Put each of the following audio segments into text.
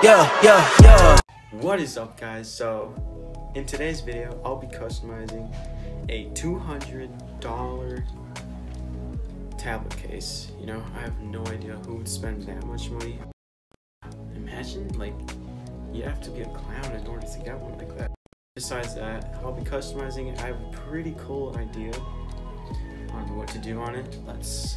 Yeah, yeah, yeah. What is up guys? So in today's video I'll be customizing a $200 tablet case. You know, I have no idea who would spend that much money. Imagine like you have to be a clown in order to get one like that. Besides that, I'll be customizing it. I have a pretty cool idea on what to do on it. Let's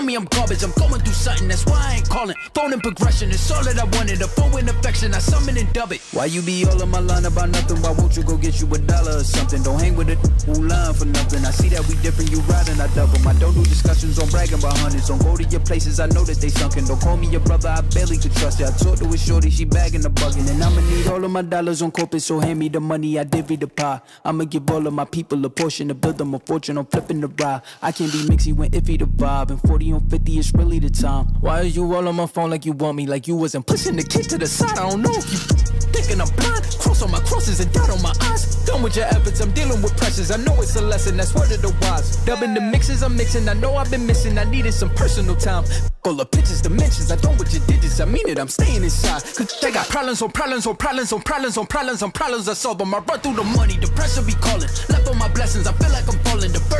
Tell me I'm garbage, I'm going through something, that's why I ain't calling. Phone and progression it's all that I wanted. The phone in affection, I summon and dub it. Why you be all on my line about nothing? Why won't you go get you a dollar or something? Don't hang with it who line for nothing. I see that we different, you riding, I double. I don't do discussions on bragging about hundreds. Don't go to your places, I know that they sunken. Don't call me your brother, I barely could trust you. I talked to a shorty, she bagging the bugging. And I'ma need all of my dollars on corporate, so hand me the money, I divvy the pie. I'ma give all of my people a portion to build them a fortune. I'm flipping the ride. I can't be mixy when iffy the vibe. And 40 on 50 is really the time. Why are you all on my phone like you want me? Like you wasn't pushing the kid to the side. I don't know if you thinking I'm blind. Cross on my crosses and dot on my eyes. Done with your efforts, I'm dealing with pressures. I know it's a lesson, that's word of the wise. Dubbing the mixes I'm mixing, I know I've been missing. I needed some personal time. All the pictures, dimensions, I don't with your digits. I mean it, I'm staying inside. Cause they got problems on problems on problems on problems on problems on problems I solve them. I run through the money, the pressure be calling. Left on my blessings, I feel like I'm falling. The is.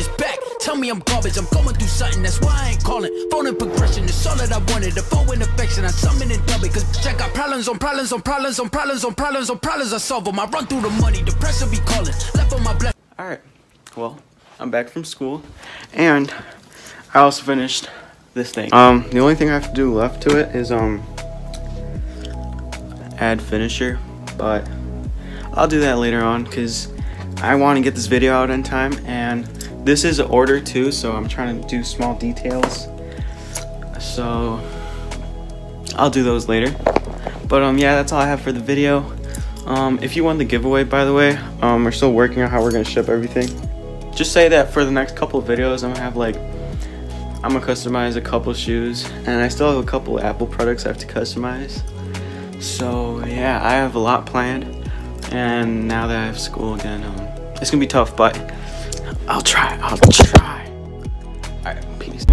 me I'm garbage, I'm going through something, that's why I ain't calling. Phone and progression is all that I wanted. The phone in affection, I summon and dub it. Cause I got problems on problems on problems on problems on problems on problems I solve them. I run through the money, the pressure be calling. Left on my blessings. Alright, well, I'm back from school, and I also finished this thing. Um, the only thing I have to do left to it is, um, add finisher, but I'll do that later on, because I want to get this video out in time, and this is an order too, so I'm trying to do small details, so I'll do those later. But, um, yeah, that's all I have for the video. Um, if you won the giveaway, by the way, um, we're still working on how we're to ship everything just say that for the next couple of videos I'm gonna have like I'm gonna customize a couple shoes and I still have a couple Apple products I have to customize so yeah I have a lot planned and now that I have school again um, it's gonna be tough but I'll try I'll try. Alright peace